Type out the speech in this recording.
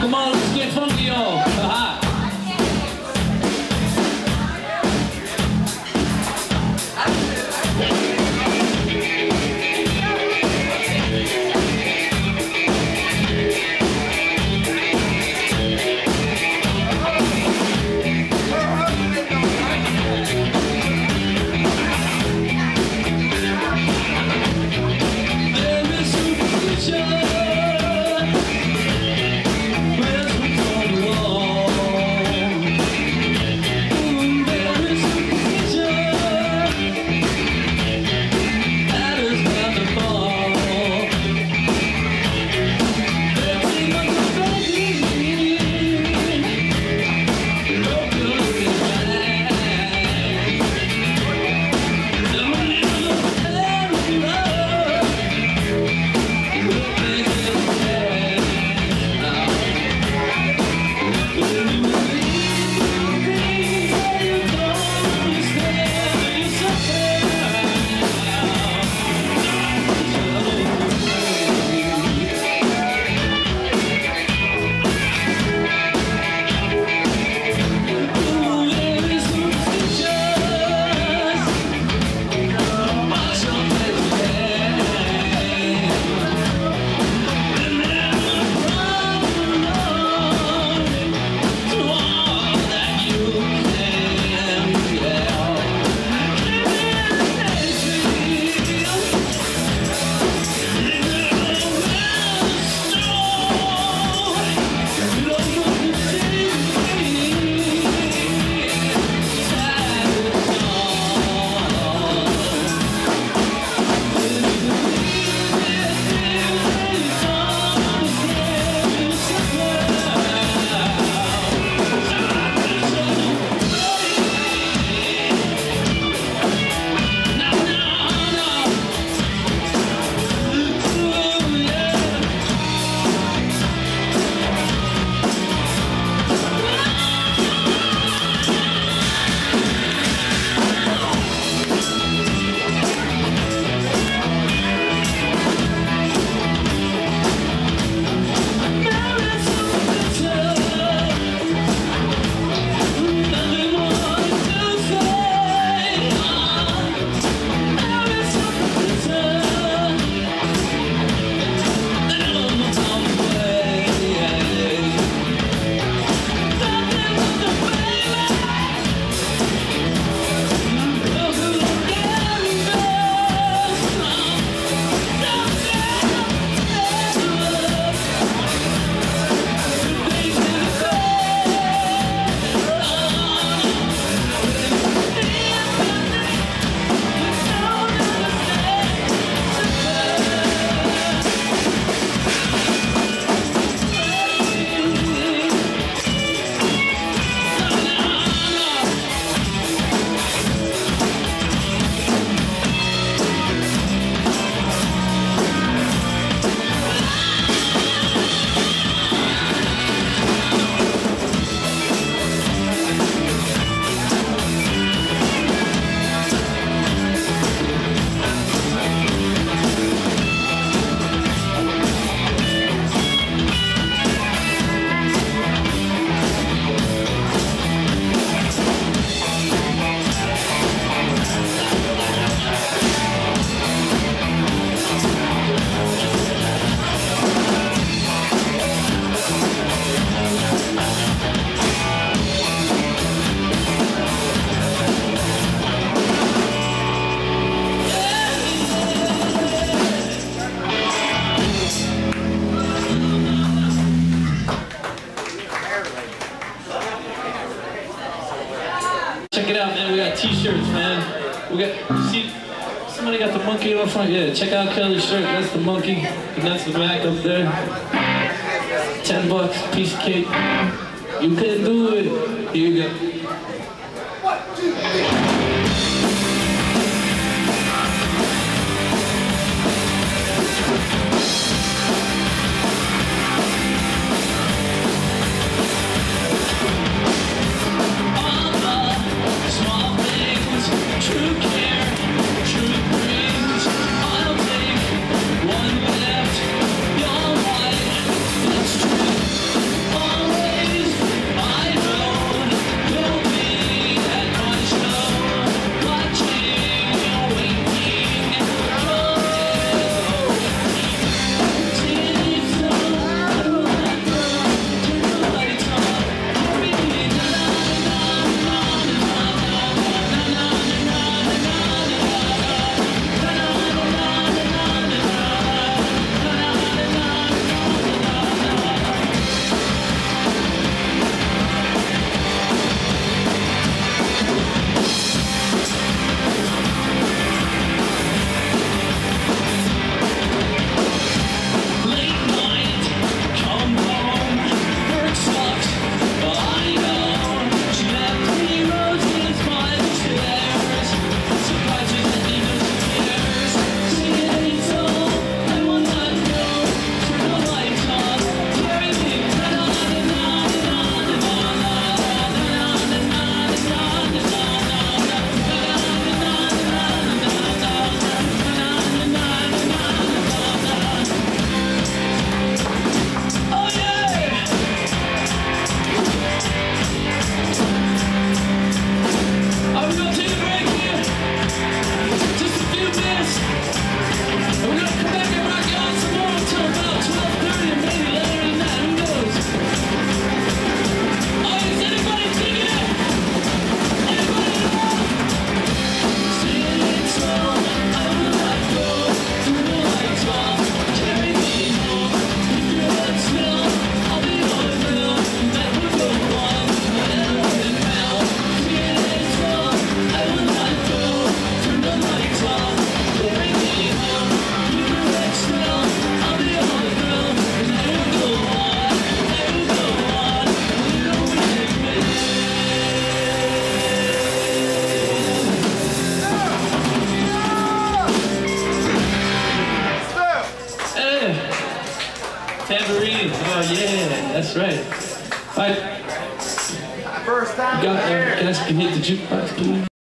Come on, let's get funky, y'all. T-shirts, man. We got see somebody got the monkey on the front. Yeah, check out Kelly's shirt. That's the monkey, and that's the back up there. Ten bucks, piece of cake. You can do it. Here you go. Right. All right, First time got, uh, there. guys can hit the jukebox, please.